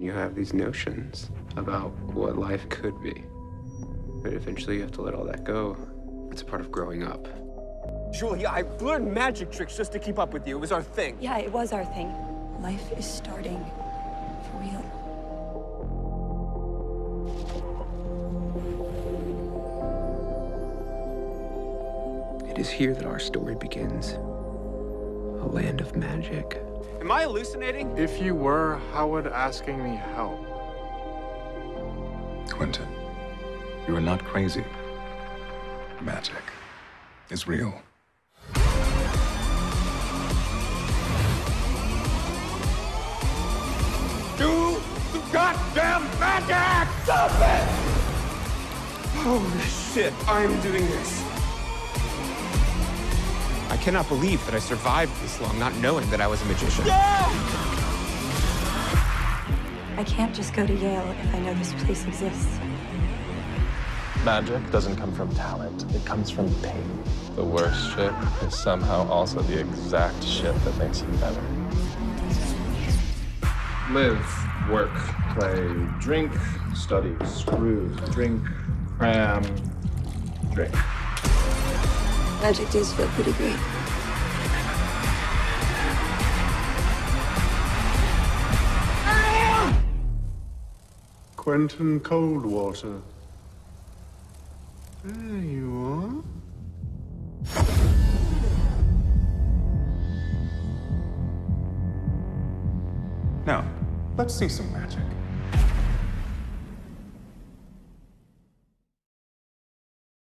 You have these notions about what life could be. But eventually you have to let all that go. It's a part of growing up. Julia, I learned magic tricks just to keep up with you. It was our thing. Yeah, it was our thing. Life is starting for real. It is here that our story begins. A land of magic. Am I hallucinating? If you were, how would asking me help? Quentin, you are not crazy. Magic is real. Do the goddamn magic! Stop it! Holy shit, I'm doing this. I cannot believe that I survived this long not knowing that I was a magician. I can't just go to Yale if I know this place exists. Magic doesn't come from talent, it comes from pain. The worst shit is somehow also the exact shit that makes you better. Live, work, play, drink, study, screw, drink, cram, drink. Magic does feel pretty great. Quentin Coldwater. There you are. Now, let's see some magic.